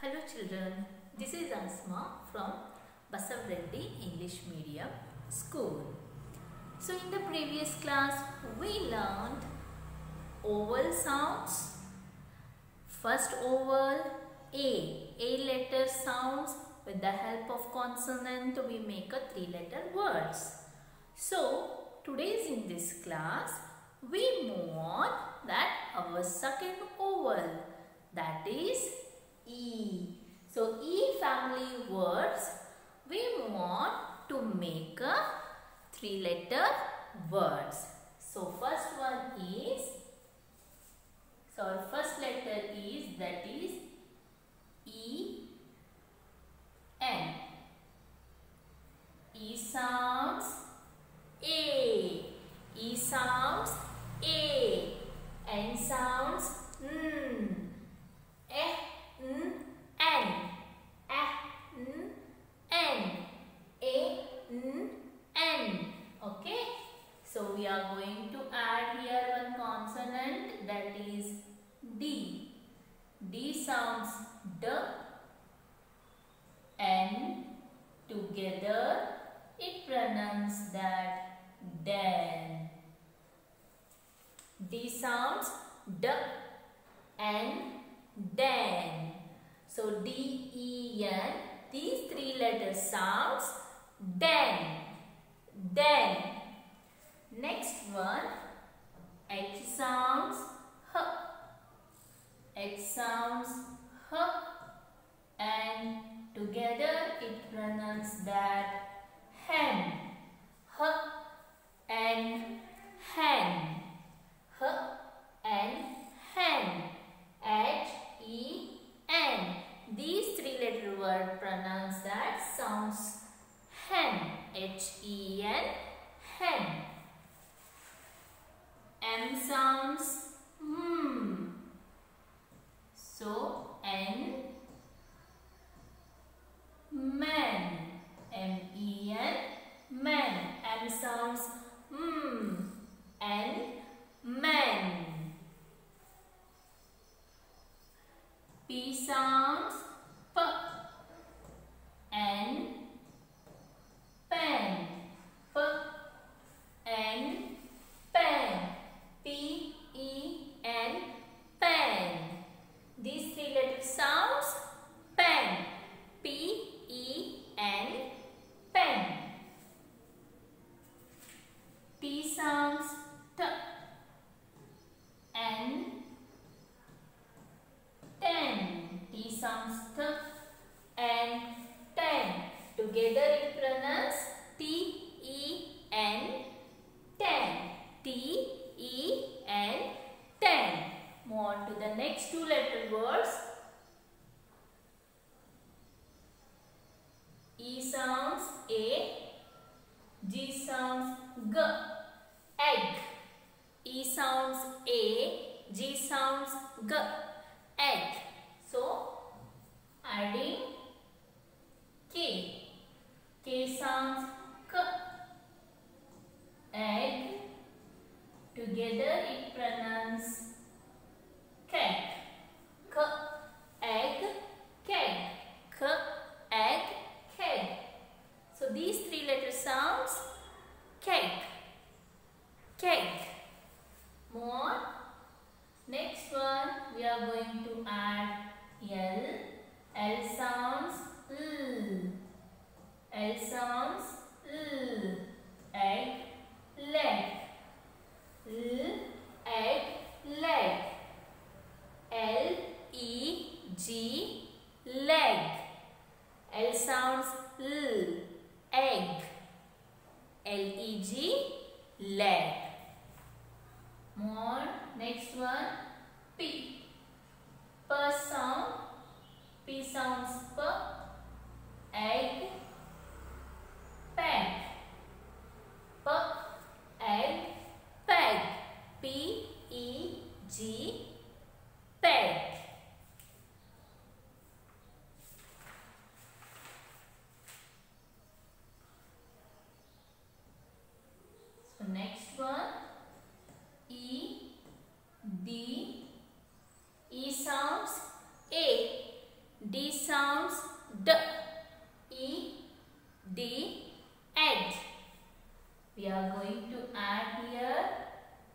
Hello children, this is Asma from Basav English Medium School. So in the previous class, we learned vowel sounds. First vowel A a letter sounds with the help of consonant we make a three letter words. So today's in this class we move on that our second vowel that is E. So E family words we move on to make a three letter words. So first one is so our first letter is that is E N. E sounds A. E sounds A. N sounds N. Eh, N, N. Eh, N, N. A, N, N. Okay. So we are going to add here one consonant that is D. D sounds D. N. It pronounces that den. D sounds D. N. Den. So D, E, N. These three letter sounds den. Den. Next one. H sounds H. H sounds H. And together it pronounces that hen. H and hen. H and hen. H E N. These three letter word pronounce that sounds hen. H E N hen. M sounds hmm. So N men. M E N men. M sounds hmm. N men. P sounds P. N pen. P N pen. P E N pen. These three letter sounds pen. P E N pen. T sounds T. N ten. T sounds T and ten. Together it pronounce T E N ten. T E N ten. Move on to the next two letter words. E sounds A. G sounds G. Egg. E sounds A. G sounds G. Egg. So, adding K. K sounds K. Egg. Together it pronounces cake. K. Egg. Cake. K. Egg. Cake. So these three letter sounds cake. Cake. More. Next one we are going to add L. L sounds L. L sounds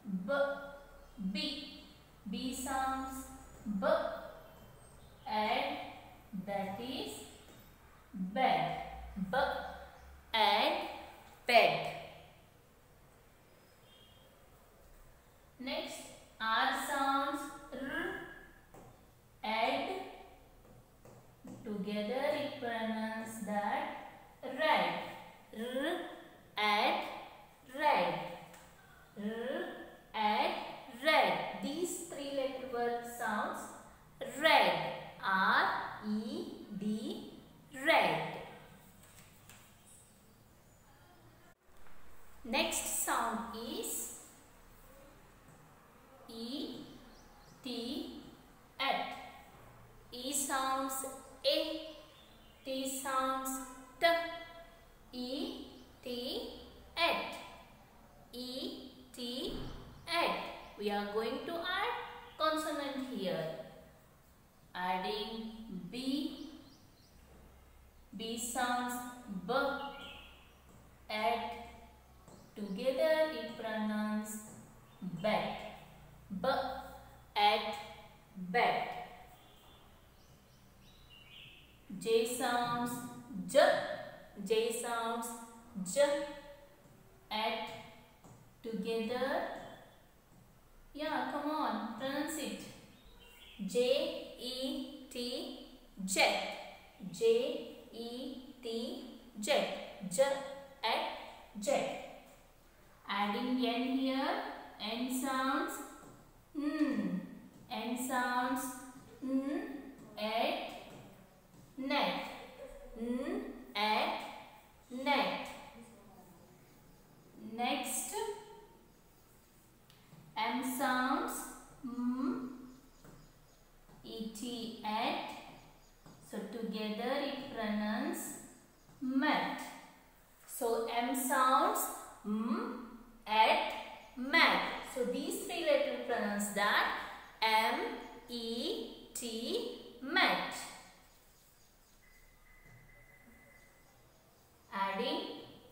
B, B. B sounds B. And that is bed. B and bed. Next, R sounds R, and Together it pronounces that red. R, are going to add consonant here. Adding B. B sounds B. At. Together it pronounced bat. B. At. Bat. J sounds J. J sounds J. At. Together. Yeah, come on, pronounce it. J E T jet. J E T jet. Jet. Adding n here, n sounds n. N sounds n at net. Next, M sounds m, et at. So together it pronounces mat. So M sounds m at mat. So these three letters pronounce that M E T mat. Adding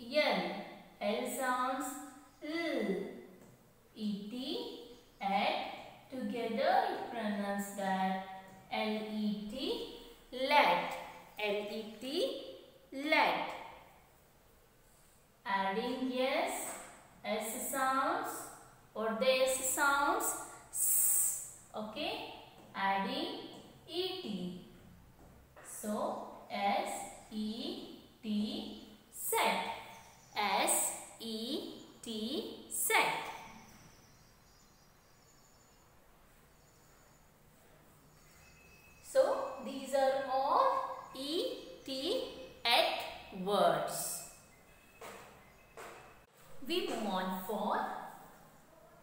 L. L sounds L. E T together it pronounce that L E T let. L E T let. Adding yes, S sounds or this sounds S. Okay, adding E T. So S E T set. S E T set. So these are all E T at words. We move on for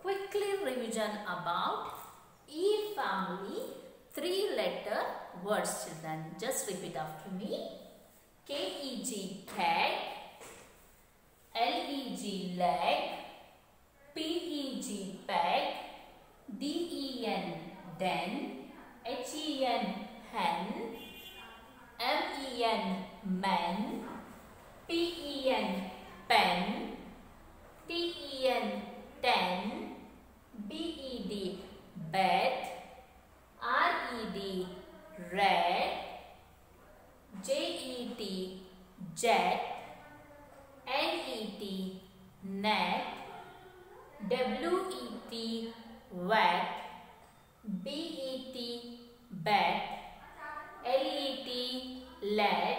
quickly revision about E family three letter words children. Just repeat after me. K-E-G keg, L-E-G leg, P-E-G peg, D-E-N den, H-E-N hen, red, J-E-T jet, N-E-T net, W-E-T wet, B-E-T bet, L-E-T led,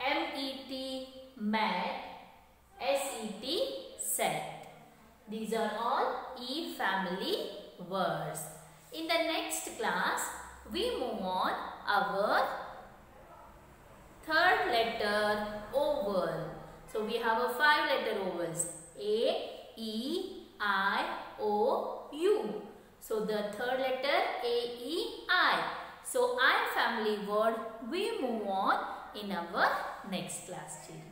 M-E-T mat, S-E-T set. These are all E family words. In the next class, we move on our third letter vowel. So we have a five letter vowels A, E, I, O, U. So the third letter A, E, I. So I family word we move on in our next class children.